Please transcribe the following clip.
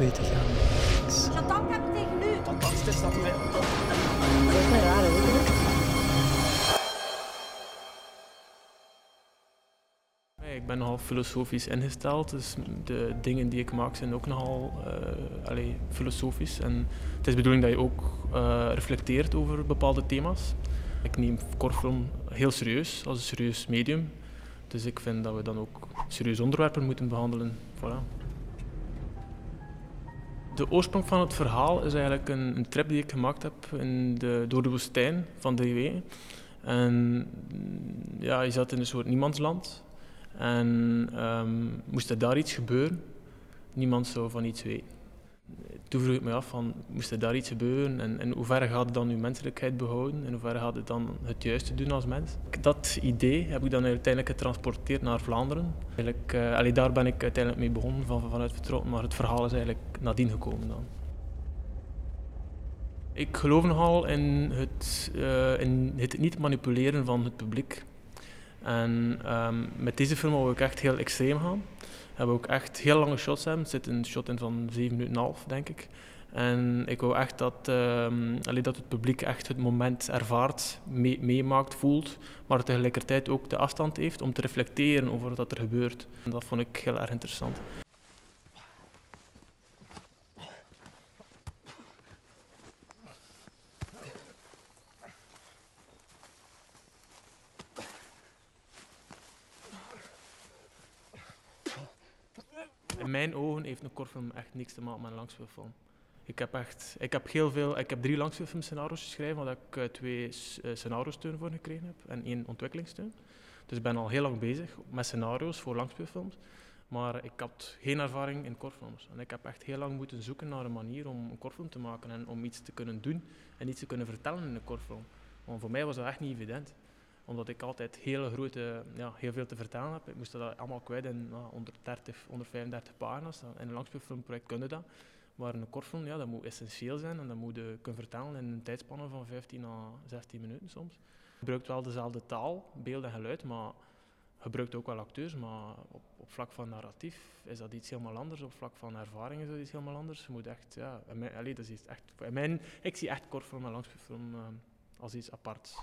uit weet te gaan. Chantal, ik heb het tegen u. Fantastisch, dat weer. Dat is een rare, weet je. Ik ben nogal filosofisch ingesteld, dus de dingen die ik maak zijn ook nogal uh, allee, filosofisch. En het is de bedoeling dat je ook uh, reflecteert over bepaalde thema's. Ik neem kortfilm heel serieus, als een serieus medium. Dus ik vind dat we dan ook serieuze onderwerpen moeten behandelen. Voilà. De oorsprong van het verhaal is eigenlijk een, een trip die ik gemaakt heb in de, door de woestijn van weken. En ja, je zat in een soort niemandsland. En um, moest er daar iets gebeuren, niemand zou van iets weten. Toen vroeg ik me af van, moest er daar iets gebeuren en in hoeverre gaat het dan uw menselijkheid behouden? In hoeverre gaat het dan het juiste doen als mens? Dat idee heb ik dan uiteindelijk getransporteerd naar Vlaanderen. Eigenlijk, uh, daar ben ik uiteindelijk mee begonnen van, vanuit vertrouwen, maar het verhaal is eigenlijk nadien gekomen dan. Ik geloof nogal in het, uh, in het niet manipuleren van het publiek. En um, met deze film wil ik echt heel extreem gaan. Hebben ook echt heel lange shots hebben. Zit een shot in van 7 minuten en half, denk ik. En ik wil echt dat, um, allee, dat het publiek echt het moment ervaart, mee, meemaakt, voelt, maar tegelijkertijd ook de afstand heeft om te reflecteren over wat er gebeurt. Dat vond ik heel erg interessant. In mijn ogen heeft een kortfilm echt niks te maken met een langspeelfilm. Ik heb echt, ik heb heel veel, ik heb drie langspeelfilmscenario's geschreven, waar ik uh, twee uh, scenario-steun voor gekregen heb en één ontwikkelingssteun. Dus ik ben al heel lang bezig met scenario's voor langspeelfilms, maar ik had geen ervaring in kortfilms. En ik heb echt heel lang moeten zoeken naar een manier om een kortfilm te maken en om iets te kunnen doen en iets te kunnen vertellen in een kortfilm. Want voor mij was dat echt niet evident omdat ik altijd hele grote, ja, heel veel te vertellen heb. Ik moest dat allemaal kwijt in uh, 130, 135 pagina's. In een langspeelfilmproject kun je dat. Maar een kortfilm, ja, dat moet essentieel zijn en dat moet je kunnen vertellen in een tijdspanne van 15 à 16 minuten soms. Je gebruikt wel dezelfde taal, beeld en geluid, maar gebruikt ook wel acteurs, maar op, op, vlak van narratief is dat iets helemaal anders. Op vlak van ervaring is dat iets helemaal anders. Je moet echt, ja, allee, dat is echt, mijn, ik zie echt kortfilm en langspeelfilm uh, als iets aparts.